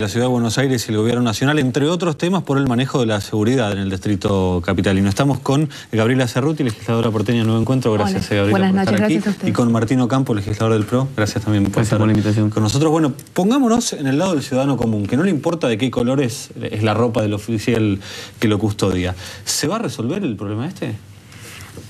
La Ciudad de Buenos Aires y el Gobierno Nacional, entre otros temas, por el manejo de la seguridad en el Distrito Capitalino. Estamos con Gabriela Cerruti, legisladora porteña de Nuevo Encuentro. Gracias, Hola. Gabriela, Buenas por estar noches, aquí. gracias a usted. Y con Martino Campo, legislador del PRO. Gracias también por Gracias estar por la invitación. con nosotros. Bueno, pongámonos en el lado del ciudadano común, que no le importa de qué colores es la ropa del oficial que lo custodia. ¿Se va a resolver el problema este?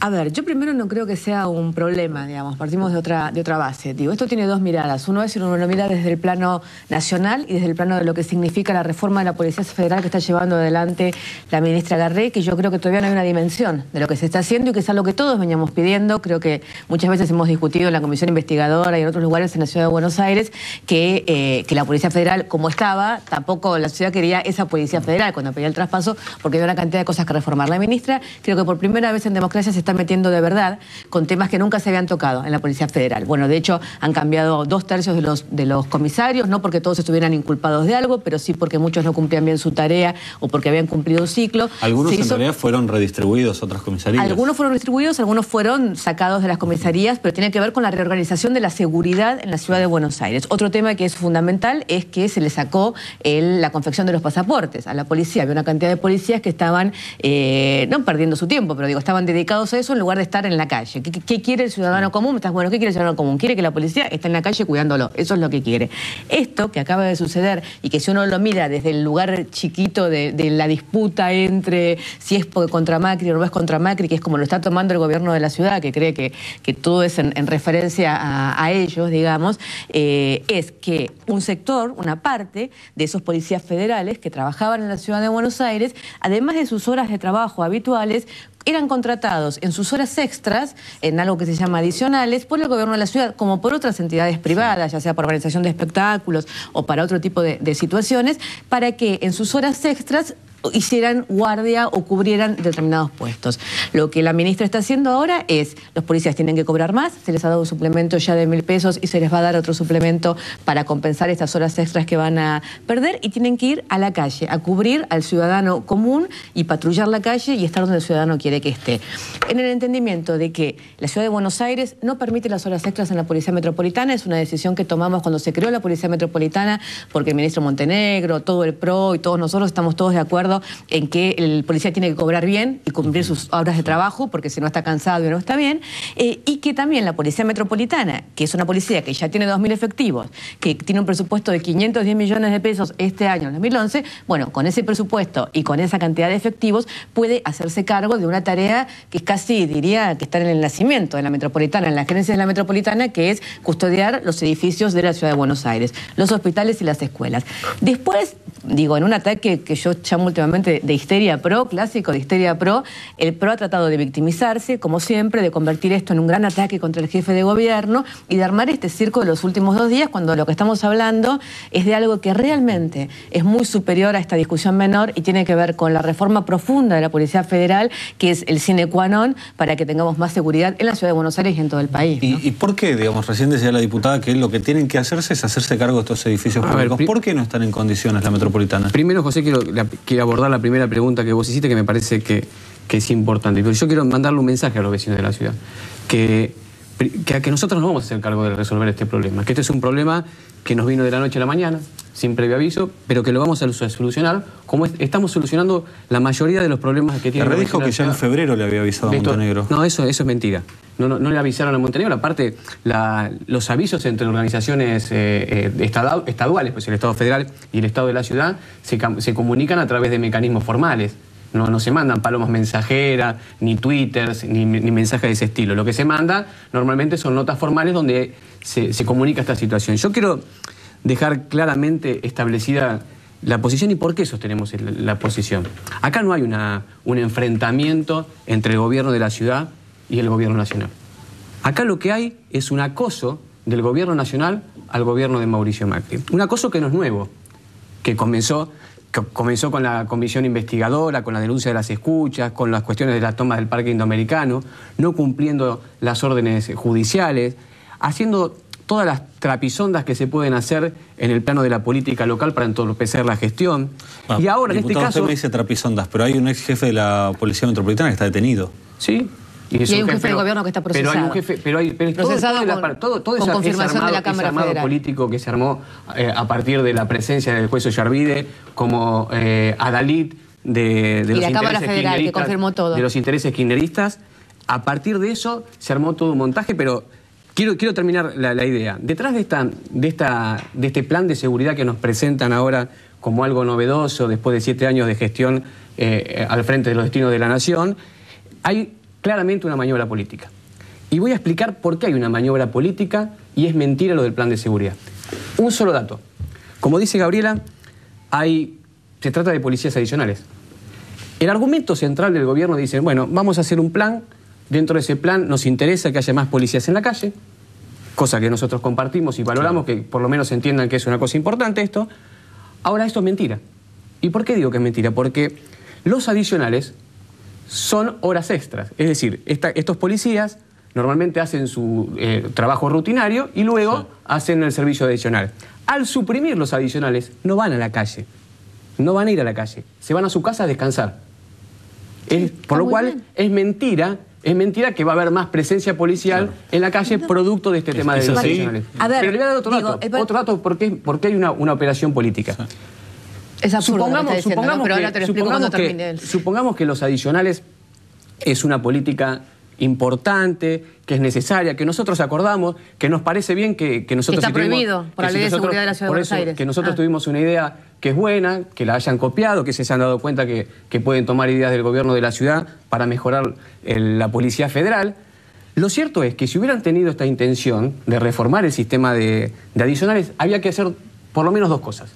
A ver, yo primero no creo que sea un problema, digamos, partimos de otra, de otra base. Digo, esto tiene dos miradas. Uno es uno lo mira desde el plano nacional y desde el plano de lo que significa la reforma de la Policía Federal que está llevando adelante la ministra Garré, que yo creo que todavía no hay una dimensión de lo que se está haciendo y que es algo que todos veníamos pidiendo. Creo que muchas veces hemos discutido en la Comisión Investigadora y en otros lugares en la Ciudad de Buenos Aires que, eh, que la Policía Federal, como estaba, tampoco la ciudad quería esa Policía Federal cuando pedía el traspaso, porque había una cantidad de cosas que reformar. La ministra creo que por primera vez en democracia se está metiendo de verdad con temas que nunca se habían tocado en la Policía Federal. Bueno, de hecho, han cambiado dos tercios de los, de los comisarios, no porque todos estuvieran inculpados de algo, pero sí porque muchos no cumplían bien su tarea o porque habían cumplido un ciclo. Algunos Se en hizo- realidad fueron redistribuidos a otras comisarías. algunos fueron distribuidos, algunos fueron sacados de las comisarías, pero tiene que ver con la reorganización de la seguridad en la ciudad de Buenos Aires. Otro tema que es fundamental es que se le sacó el- la confección de los pasaportes a la policía. Había una cantidad de policías que estaban, eh, no perdiendo su tiempo, pero digo, estaban dedicados a eso en lugar de estar en la calle. ¿Qué, qué quiere el ciudadano común? Estás, bueno, ¿qué quiere el ciudadano común? Quiere que la policía esté en la calle cuidándolo. Eso es lo que quiere. Esto que acaba de suceder y que si uno lo mira desde el lugar chiquito de, de la disputa entre si es contra Macri o no es contra Macri, que es como lo está tomando el gobierno de la ciudad, que cree que, que todo es en, en referencia a, a ellos, digamos, eh, es que un sector, una parte de esos policías federales que trabajaban en la ciudad de Buenos Aires, además de sus horas de trabajo habituales, eran contratados en sus horas extras, en algo que se llama adicionales, por el gobierno de la ciudad, como por otras entidades privadas, ya sea por organización de espectáculos o para otro tipo de, de situaciones, para que en sus horas extras hicieran guardia o cubrieran determinados puestos. Lo que la ministra está haciendo ahora es, los policías tienen que cobrar más, se les ha dado un suplemento ya de mil pesos y se les va a dar otro suplemento para compensar estas horas extras que van a perder y tienen que ir a la calle, a cubrir al ciudadano común y patrullar la calle y estar donde el ciudadano quiere que esté. En el entendimiento de que la ciudad de Buenos Aires no permite las horas extras en la Policía Metropolitana, es una decisión que tomamos cuando se creó la Policía Metropolitana, porque el ministro Montenegro, todo el PRO y todos nosotros estamos todos de acuerdo en que el policía tiene que cobrar bien y cumplir sus horas de trabajo, porque si no está cansado y no está bien, eh, y que también la Policía Metropolitana, que es una policía que ya tiene 2.000 efectivos, que tiene un presupuesto de 510 millones de pesos este año, en 2011, bueno, con ese presupuesto y con esa cantidad de efectivos puede hacerse cargo de una tarea que casi, diría, que está en el nacimiento de la Metropolitana, en la gerencia de la Metropolitana, que es custodiar los edificios de la Ciudad de Buenos Aires, los hospitales y las escuelas. Después, digo, en un ataque que yo llamo últimamente de histeria pro, clásico de histeria pro, el pro ha tratado de victimizarse, como siempre, de convertir esto en un gran ataque contra el jefe de gobierno y de armar este circo de los últimos dos días, cuando lo que estamos hablando es de algo que realmente es muy superior a esta discusión menor y tiene que ver con la reforma profunda de la Policía Federal, que es el sine qua non para que tengamos más seguridad en la Ciudad de Buenos Aires y en todo el país. ¿no? ¿Y, y por qué, digamos, recién decía la diputada que lo que tienen que hacerse es hacerse cargo de estos edificios A públicos? ¿Por qué no están en condiciones la metropolitana? Primero, José, quiero, la- quiero abordar la primera pregunta que vos hiciste que me parece que, es importante. Pero yo quiero mandarle un mensaje a los vecinos de la ciudad. Que, que, que nosotros nos vamos a hacer cargo de resolver este problema. Que este es un problema que nos vino de la noche a la mañana, sin previo aviso, pero que lo vamos a solucionar como es- estamos solucionando la mayoría de los problemas que tiene la dijo que ya en febrero le había avisado a Montenegro. No, eso, eso es mentira. No, no, no le avisaron a Montenegro. Aparte, la- los avisos entre organizaciones eh, eh, estaduales, pues el Estado federal y el Estado de la ciudad, se, se comunican a través de mecanismos formales. No, no se mandan palomas mensajeras, ni twitters, ni, ni mensajes de ese estilo. Lo que se manda normalmente son notas formales donde se, comunica esta situación. Yo quiero dejar claramente establecida la posición y por qué sostenemos la posición. Acá no hay un enfrentamiento entre el gobierno de la ciudad y el gobierno nacional. Acá lo que hay es un acoso del gobierno nacional al gobierno de Mauricio Macri. Un acoso que no es nuevo, que comenzó, comenzó con la comisión investigadora, con la denuncia de las escuchas, con las cuestiones de la toma del parque indoamericano, no cumpliendo las órdenes judiciales, haciendo todas las trapisondas que se pueden hacer en el plano de la política local para entorpecer la gestión. Ah, y ahora, en este caso... Usted me dice trapisondas, pero hay un ex jefe de la Policía Metropolitana que está detenido. Sí, Y, hay un jefe, de gobierno que está procesado. Pero hay un jefe, pero hay pero procesado todo, todo, ese, confirmación armado, de la Cámara armado político que se armó eh, a partir de la presencia del juez Ollarvide como eh, adalid de, de y los la Cámara Federal que confirmó todo. de los intereses kirchneristas. A partir de eso se armó todo un montaje, pero quiero, quiero terminar la, la idea. Detrás de, esta, de, esta, de este plan de seguridad que nos presentan ahora como algo novedoso después de siete años de gestión eh, al frente de los destinos de la nación, hay claramente una maniobra política. Y voy a explicar por qué hay una maniobra política y es mentira lo del plan de seguridad. Un solo dato. Como dice Gabriela, hay, se trata de policías adicionales. El argumento central del gobierno dice, bueno, vamos a hacer un plan, dentro de ese plan nos interesa que haya más policías en la calle, cosa que nosotros compartimos y valoramos, que por lo menos entiendan que es una cosa importante esto. Ahora esto es mentira. ¿Y por qué digo que es mentira? Porque los adicionales son horas extras. Es decir, estos policías normalmente hacen su eh, trabajo rutinario y luego hacen el servicio adicional. Al suprimir los adicionales, no van a la calle. No van a ir a la calle. Se van a su casa a descansar. por lo cual es mentira es mentira que va a haber más presencia policial en la calle producto de este tema de los adicionales. Pero le voy a dar otro dato, otro dato porque, porque hay una, una operación política. Es absurdo supongamos, que supongamos, pero que, ahora te lo explico cuando que, supongamos que los adicionales es una política importante, que es necesaria, que nosotros acordamos, que nos parece bien que, que nosotros... Que está prohibido por la ley de seguridad de la Ciudad de Buenos Aires. Que nosotros ah. tuvimos una idea que es buena, que la hayan copiado, que se hayan dado cuenta que, que pueden tomar ideas del gobierno de la ciudad para mejorar la policía federal. Lo cierto es que si hubieran tenido esta intención de reformar el sistema de, de adicionales, había que hacer por lo menos dos cosas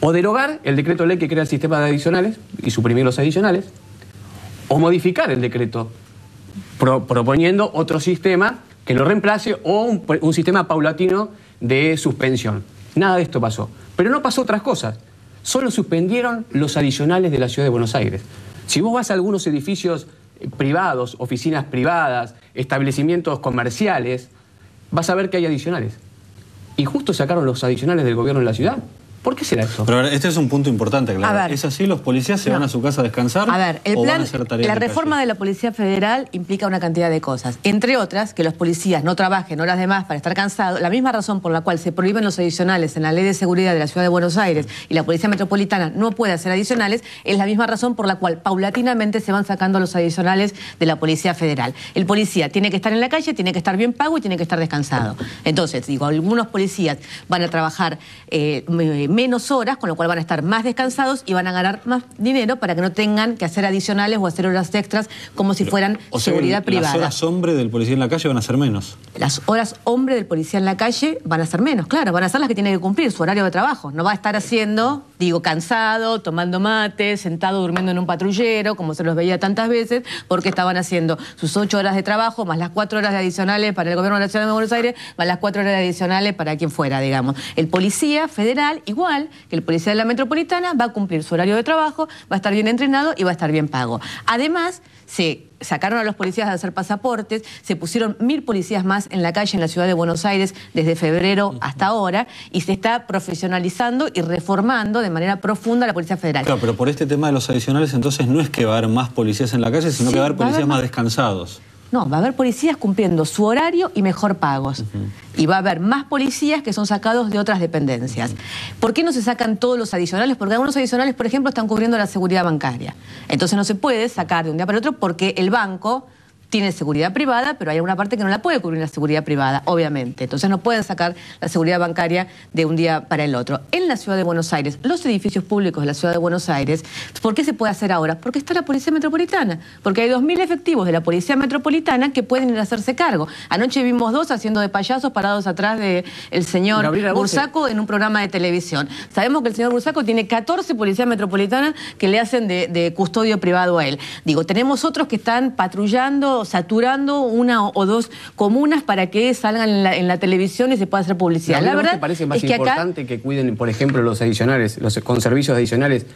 o derogar el decreto de ley que crea el sistema de adicionales y suprimir los adicionales, o modificar el decreto proponiendo otro sistema que lo reemplace o un, sistema paulatino de suspensión. Nada de esto pasó. Pero no pasó otras cosas. Solo suspendieron los adicionales de la ciudad de Buenos Aires. Si vos vas a algunos edificios eh, privados, oficinas privadas, establecimientos comerciales, vas a ver que hay adicionales. Y justo sacaron los adicionales del gobierno de la ciudad. ¿Por qué será eso? Pero este es un punto importante, claro. ¿Es así? ¿Los policías se van a su casa a descansar? A ver, el plan, la reforma de la Policía Federal implica una cantidad de cosas. Entre otras, que los policías no trabajen horas de más para estar cansados. La misma razón por la cual se prohíben los adicionales en la Ley de Seguridad de la Ciudad de Buenos Aires y la Policía Metropolitana no puede hacer adicionales, es la misma razón por la cual paulatinamente se van sacando los adicionales de la Policía Federal. El policía tiene que estar en la calle, tiene que estar bien pago y tiene que estar descansado. Entonces, digo, algunos policías van a trabajar eh, menos horas, con lo cual van a estar más descansados y van a ganar más dinero para que no tengan que hacer adicionales o hacer horas extras como si fueran seguridad privada. Las horas hombre del policía en la calle van a ser menos. Las horas hombre del policía en la calle van a ser menos, claro, van a ser las que tiene que cumplir su horario de trabajo. No va a estar haciendo, digo, cansado, tomando mate, sentado durmiendo en un patrullero, como se los veía tantas veces, porque estaban haciendo sus ocho horas de trabajo, más las cuatro horas adicionales para el gobierno de la ciudad de Buenos Aires, más las cuatro horas adicionales para quien fuera, digamos. El policía federal, igual que el policía de la metropolitana, va a cumplir su horario de trabajo, va a estar bien entrenado y va a estar bien pago. Además, se sacaron a los policías de hacer pasaportes, se pusieron mil policías más en la calle en la ciudad de Buenos Aires desde febrero hasta ahora y se está profesionalizando y reformando de manera profunda la Policía Federal. Claro, pero por este tema de los adicionales entonces no es que va a haber más policías en la calle, sino que va a haber policías más descansados. No, va a haber policías cumpliendo su horario y mejor pagos. Y va a haber más policías que son sacados de otras dependencias. ¿Por qué no se sacan todos los adicionales? Porque algunos adicionales, por ejemplo, están cubriendo la seguridad bancaria. Entonces no se puede sacar de un día para otro porque el banco tiene seguridad privada, pero hay una parte que no la puede cubrir la seguridad privada, obviamente. Entonces no pueden sacar la seguridad bancaria de un día para el otro. En la ciudad de Buenos Aires, los edificios públicos de la ciudad de Buenos Aires, ¿por qué se puede hacer ahora? Porque está la Policía Metropolitana. Porque hay 2.000 efectivos de la Policía Metropolitana que pueden ir a hacerse cargo. Anoche vimos dos haciendo de payasos parados atrás del señor Bursaco en un programa de televisión. Sabemos que el señor Bursaco tiene 14 policías metropolitanas que le hacen de, de custodio privado a él. Digo, tenemos otros que están patrullando saturando una o dos comunas para que salgan en la, televisión y se pueda hacer publicidad. La, verdad parece más importante que cuiden, por ejemplo, los adicionales, los con servicios adicionales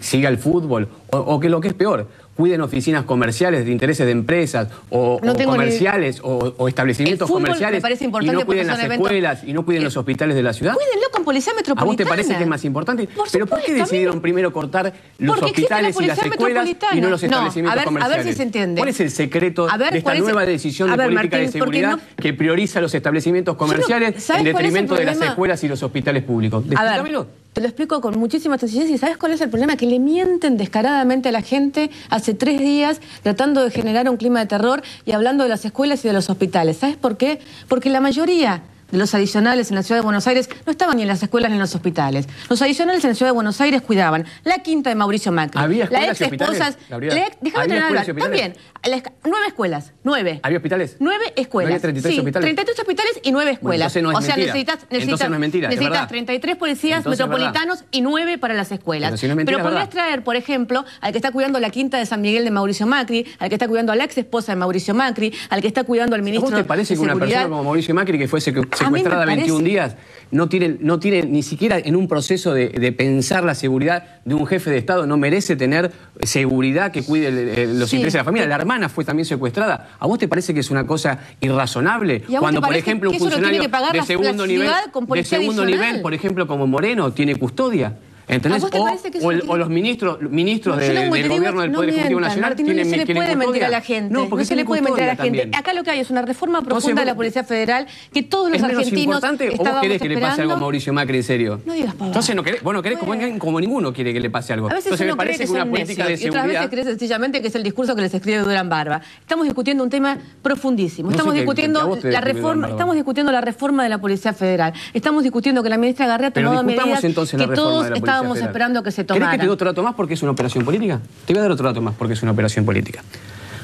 siga el fútbol, o, o que lo que es peor, cuiden oficinas comerciales de intereses de empresas o, No o tengo ni- comerciales o, o establecimientos El fútbol me comerciales y no cuiden las eventos- escuelas y no cuiden los hospitales de la ciudad. Cuídenlo con policía ¿A metropolitana. vos te parece que es más importante? Por ¿Pero por qué decidieron a primero cortar los Porque existe la hospitales y las escuelas y no los No, establecimientos a ver- a ver comerciales? si se entiende. ¿Cuál es el secreto A ver, de esta ¿cuál es el- nueva decisión a de política Martín, de ¿por qué seguridad no- que prioriza los establecimientos comerciales ¿sabes en detrimento de las escuelas y los hospitales públicos? A ver, Explícamelo. Te lo explico con muchísima sencillez y ¿sabes cuál es el problema? Que le mienten descaradamente a la gente hace tres días tratando de generar un clima de terror y hablando de las escuelas y de los hospitales. ¿Sabes por qué? Porque la mayoría los adicionales en la ciudad de Buenos Aires no estaban ni en las escuelas ni en los hospitales. Los adicionales en la ciudad de Buenos Aires cuidaban la quinta de Mauricio Macri. ¿Había la ex esposa. hospitales, Gabriela? Déjame ¿Había terminar de? También. la nueve escuelas. Nueve. ¿Había hospitales? Nueve escuelas. ¿No había 33 sí, hospitales? 33 hospitales y nueve escuelas. entonces no o sea, necesitas, necesitas, no es mentira, es necesitas verdad. 33 policías Entonces metropolitanos y nueve para las escuelas. Entonces no es mentira, Pero podrías traer, por ejemplo, al que está cuidando la quinta de San Miguel de Mauricio Macri, al que está cuidando a la ex esposa de Mauricio Macri, al que está cuidando al ¿A ministro vos te parece de que una persona como Mauricio Macri, que fue secuestrada parece- 21 días, no tiene, no tiene ni siquiera en un proceso de, de pensar la seguridad de un jefe de Estado, no merece tener seguridad que cuide el- el- los Sí. intereses de la familia? La hermana fue también secuestrada. ¿A vos te parece que es una cosa irrazonable? ¿Y a vos Cuando, por ejemplo, un funcionario de segundo nivel, de segundo nivel, por ejemplo, como Moreno, tiene custodia? ¿Entendés? ¿A vos te o, que el- los ministros, ministros No, de- no- del digo, gobierno del no Poder Ejecutivo Nacional Martín, no tienen, se le puede mentir a la gente. No, porque se le puede mentir a la gente. Acá lo que hay es una reforma Entonces, profunda de vos- la Policía Federal que todos los ¿Es menos argentinos importante o vos querés que le pase algo a. Mauricio Macri en serio? No digas pavadas. Entonces no querés, vos no querés como, como ninguno quiere que le pase algo. A veces Entonces me parece que, que una política necios, de y otras seguridad... veces cree sencillamente que es el discurso que les escribe Durán Barba. Estamos discutiendo un tema profundísimo. No Estamos discutiendo la reforma, estamos discutiendo la reforma de la Policía Federal. Estamos discutiendo que la ministra Garrea ha tomado medidas entonces que todos de estábamos esperando que se ¿Querés que te dé otro dato más porque es una operación política? Te voy a dar otro dato más porque es una operación política.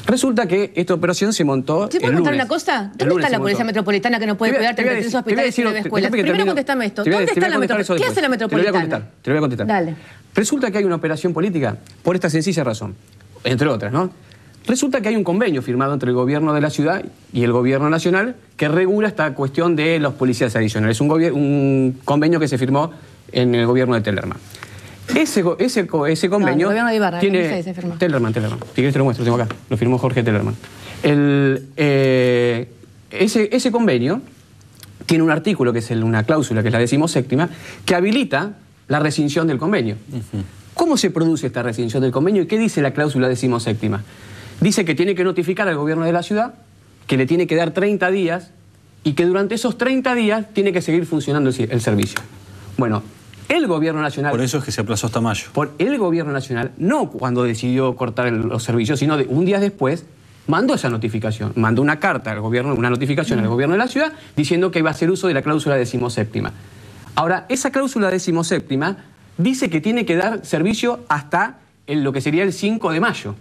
Resulta que esta operación se montó ¿Te el puedo contar una cosa? ¿Dónde está se la Policía. Metropolitana que no puede cuidar te voy a 33 decir- te voy a hospitales y decir- 9 te- escuelas? Primero contestame esto. ¿Dónde está la Metropolitana? ¿Qué hace la Te lo voy a Metropolitana? contestar, te lo voy a contestar. Dale. Resulta que hay una operación política por esta sencilla razón, entre otras, ¿no? Resulta que hay un convenio firmado entre el gobierno de la ciudad y el gobierno nacional que regula esta cuestión de los policías adicionales. Un convenio que se firmó en el gobierno de Tellerman. Ese, ese, ese convenio el gobierno de Ibarra, tiene... ¿en qué se firmó? Tellerman, Tellerman. Si querés te lo muestro, lo tengo acá. Lo firmó Jorge Tellerman. El, eh, ese, ese convenio tiene un artículo, que es el- una cláusula, que es la decimoséptima, que habilita la rescisión del convenio. ¿Cómo se produce esta rescisión del convenio y qué dice la cláusula decimoséptima? Dice que tiene que notificar al gobierno de la ciudad, que le tiene que dar 30 días y que durante esos 30 días tiene que seguir funcionando el, ci- el servicio. Bueno, el gobierno nacional... Por eso es que se aplazó hasta mayo. Por el gobierno nacional, no cuando decidió cortar el- los servicios, sino de un día después, mandó esa notificación. Mandó una carta al gobierno, una notificación al gobierno de la ciudad diciendo que iba a hacer uso de la cláusula decimoséptima. Ahora, esa cláusula decimoséptima dice que tiene que dar servicio hasta el- lo que sería el 5 de mayo.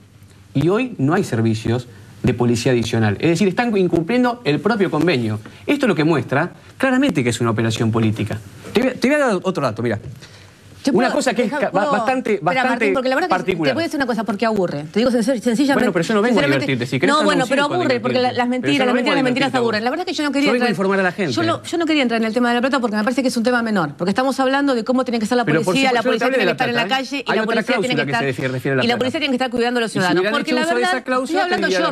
Y hoy no hay servicios de policía adicional. Es decir, están incumpliendo el propio convenio. Esto es lo que muestra claramente que es una operación política. Te voy a, te voy a dar otro dato, mira. Yo Una puedo- cosa que es deja- puedo- bastante, Espera, bastante Martín, porque la verdad que particular. te voy a decir una cosa porque aburre. Te digo senc- sencillamente. Bueno, pero yo no vengo a divertirte. Si no, bueno, pero aburre porque la- las mentiras, no las mentiras, las mentiras aburren. La verdad que yo no quería Yo vengo a informar a la gente. Yo, lo- yo no quería entrar en el tema de la plata porque me parece que es un tema menor. Porque estamos hablando de cómo tiene que ser la policía, la supuesto, no te policía tiene que estar la en la ¿eh? calle y la policía tiene que estar. la Y la policía tiene que estar cuidando a los ciudadanos. Porque la verdad. Estoy hablando yo, la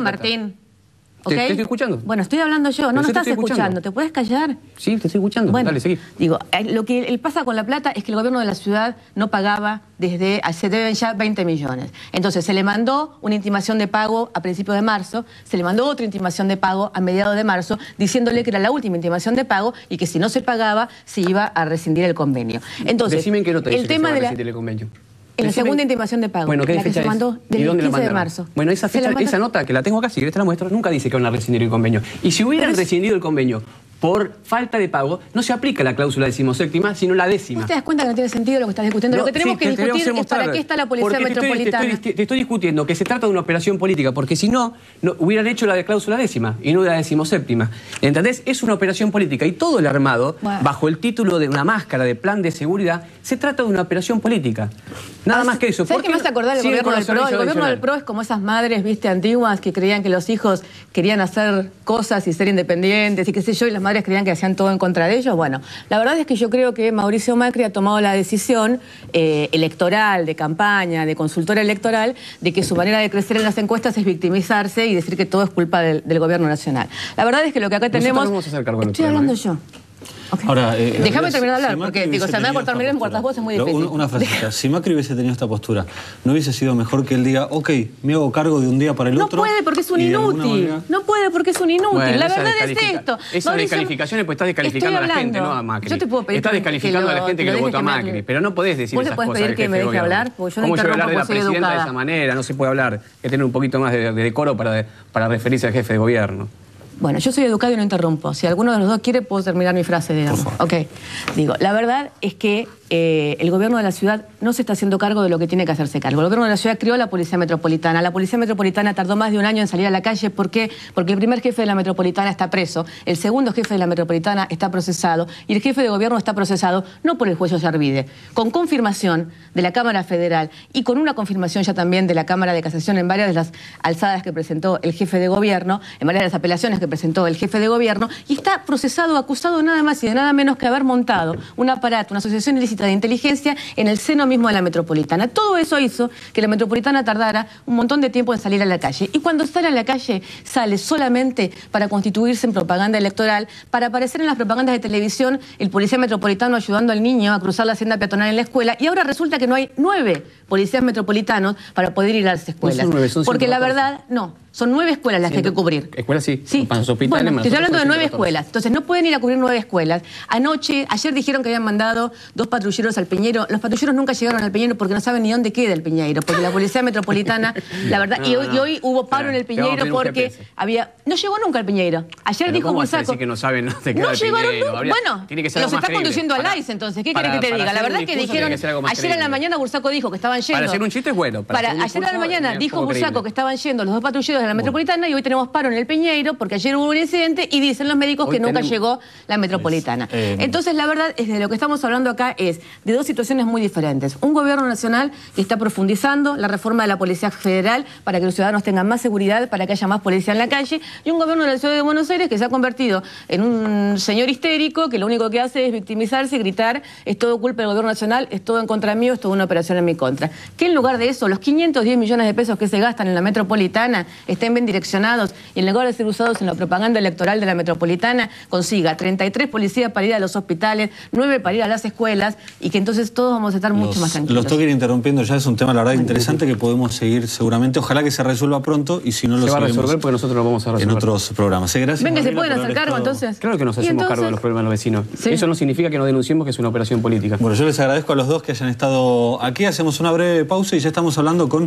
Martín. Te- te estoy escuchando. Bueno, estoy hablando yo. No, no te estás escuchando. escuchando. ¿Te puedes callar? Sí, te estoy escuchando. Bueno, Dale, seguí. digo, eh, lo que pasa con la plata es que el gobierno de la ciudad no pagaba desde, se deben ya 20 millones. Entonces se le mandó una intimación de pago a principios de marzo, se le mandó otra intimación de pago a mediados de marzo, diciéndole que era la última intimación de pago y que si no se pagaba se iba a rescindir el convenio. Entonces, Decime qué nota dice el que tema se va a rescindir el convenio. En la segunda intimación de pago, Bueno, ¿qué la que fecha se es? mandó ¿Y del dónde la 15 de marzo. Bueno, esa, Se fecha, esa nota que la tengo acá, si querés te la muestro, nunca dice que van a rescindir el convenio. Y si hubieran es- rescindido el convenio por falta de pago, no se aplica la cláusula decimoséptima, sino la décima. ¿Vos te das cuenta que no tiene sentido lo que estás discutiendo? lo que tenemos sí, que te- discutir es para qué está la policía estoy- metropolitana. Te estoy, te estoy discutiendo que se trata de una operación política, porque si no, no hubieran hecho la de cláusula décima y no de la decimoséptima. ¿Entendés? Es una operación política y todo el armado, Bueno. bajo el título de una máscara de plan de seguridad, se trata de una operación política. Nada Ah, más que eso. ¿Sabes ¿Por qué me hace acordar del gobierno con del PRO? El gobierno del? PRO es como esas madres, viste, antiguas que creían que los hijos querían hacer cosas y ser independientes y qué sé yo, y las madres madres creían que hacían todo en contra de ellos. Bueno, la verdad es que yo creo que Mauricio Macri ha tomado la decisión eh, electoral, de campaña, de consultora electoral, de que su manera de crecer en las encuestas es victimizarse y decir que todo es culpa del, del gobierno nacional. La verdad es que lo que acá tenemos... no vamos a hacer cargo del Estoy problema, hablando ¿eh? yo. Ahora, eh, Déjame terminar de hablar, porque digo, si andás a cortarme en cuartas voces es muy difícil. Una, una frasecita. Si Macri hubiese tenido esta postura, ¿no hubiese sido mejor que él diga, ok, me hago cargo de un día para el No otro? puede porque es un inútil. manera- No puede porque es un inútil. Bueno, la verdad es esto. Esas Mauricio- descalificaciones, pues estás descalificando a la gente, no a Macri. Yo te puedo pedir Estás que- descalificando que a la lo- gente que lo le dejes votó a que me- Macri. Pero no podés decir Vos le esas podés cosas pedir al que jefe me de deje hablar, porque yo no ¿Cómo se va a hablar de la presidenta de esa manera? No se puede hablar. Hay que tener un poquito más de, de decoro para referirse al jefe de gobierno. Bueno, yo soy educado y no interrumpo. Si alguno de los dos quiere, puedo terminar mi frase, digamos. Ok. Digo, la verdad es que eh, el gobierno de la ciudad no se está haciendo cargo de lo que tiene que hacerse cargo. El gobierno de la ciudad creó la Policía Metropolitana. La Policía Metropolitana tardó más de un año en salir a la calle. ¿Por qué? Porque el primer jefe de la Metropolitana está preso, el segundo jefe de la Metropolitana está procesado y el jefe de gobierno está procesado no por el juez Servide, con confirmación de la Cámara Federal y con una confirmación ya también de la Cámara de Casación en varias de las alzadas que presentó el jefe de gobierno, en varias de las apelaciones que presentó el jefe de gobierno, y está procesado, acusado nada más y de nada menos que haber montado un aparato, una asociación ilícita de inteligencia en el seno mismo de la metropolitana. Todo eso hizo que la metropolitana tardara un montón de tiempo en salir a la calle. Y cuando sale a la calle, sale solamente para constituirse en propaganda electoral, para aparecer en las propagandas de televisión, el policía metropolitano ayudando al niño a cruzar la hacienda peatonal en la escuela, y ahora resulta que no hay nueve policías metropolitanos para poder ir a las escuelas. nueve, son Porque la 114. verdad, no, son nueve escuelas las que hay que cubrir. Escuelas sí, Sí. para los hospitales, Bueno, más te estoy hablando de nueve 114. escuelas. Entonces no pueden ir a cubrir nueve escuelas. Anoche, ayer dijeron que habían mandado dos patrulleros al Peñeiro. Los patrulleros nunca llegaron al Peñeiro porque no saben ni dónde queda el Peñeiro. Porque la policía metropolitana, la verdad, y, hoy, no. y hoy hubo paro en el un porque había. No llegó nunca al Peñeiro. Ayer Pero dijo ¿cómo vas a Bursaco. decir que no saben dónde queda No el llegaron Peñeiro? nunca. Habría- Bueno, tiene que ser los está creíble. conduciendo al ICE, entonces. ¿Qué querés que te diga? La verdad que dijeron. Ayer a la mañana Bursaco dijo que estaban yendo. Para hacer un chiste es bueno. Ayer a la mañana dijo Bursaco que estaban yendo los dos patrulleros de la metropolitana y hoy tenemos paro en el Peñeiro porque ayer hubo un incidente y dicen los médicos Hoy que nunca tenemos- llegó la metropolitana. Eh, Entonces, la verdad es de lo que estamos hablando acá es de dos situaciones muy diferentes. Un gobierno nacional que está profundizando la reforma de la Policía Federal para que los ciudadanos tengan más seguridad, para que haya más policía en la calle, y un gobierno de la ciudad de Buenos Aires que se ha convertido en un señor histérico que lo único que hace es victimizarse y gritar es todo culpa del gobierno nacional, es todo en contra mío, es toda una operación en mi contra. Que en lugar de eso, los 510 millones de pesos que se gastan en la metropolitana estén bien direccionados y en lugar de ser usados en la propaganda electoral de la metropolitana, consiga 33 policías para ir a los hospitales, 9 para ir a las escuelas y que entonces todos vamos a estar mucho Los, más tranquilos. los tengo que ir interrumpiendo ya, es un tema la verdad interesante que podemos seguir seguramente. Ojalá que se resuelva pronto y si no lo Se va a resolver porque nosotros lo vamos a en resolver. otros programas. Eh, gracias, Venga, ¿se Gabriela, pueden hacer cargo estado- entonces? Claro que nos ¿Y hacemos cargo de los problemas de los vecinos. Sí. Eso no significa que no denunciemos que es una operación política. Bueno, yo les agradezco a los dos que hayan estado aquí. Hacemos una breve pausa y ya estamos hablando con